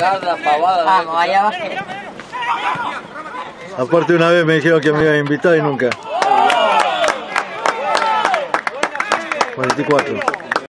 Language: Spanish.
cada pavada. Vamos, allá bajé. Aparte una vez me dijeron que me iban a invitar y nunca. 44.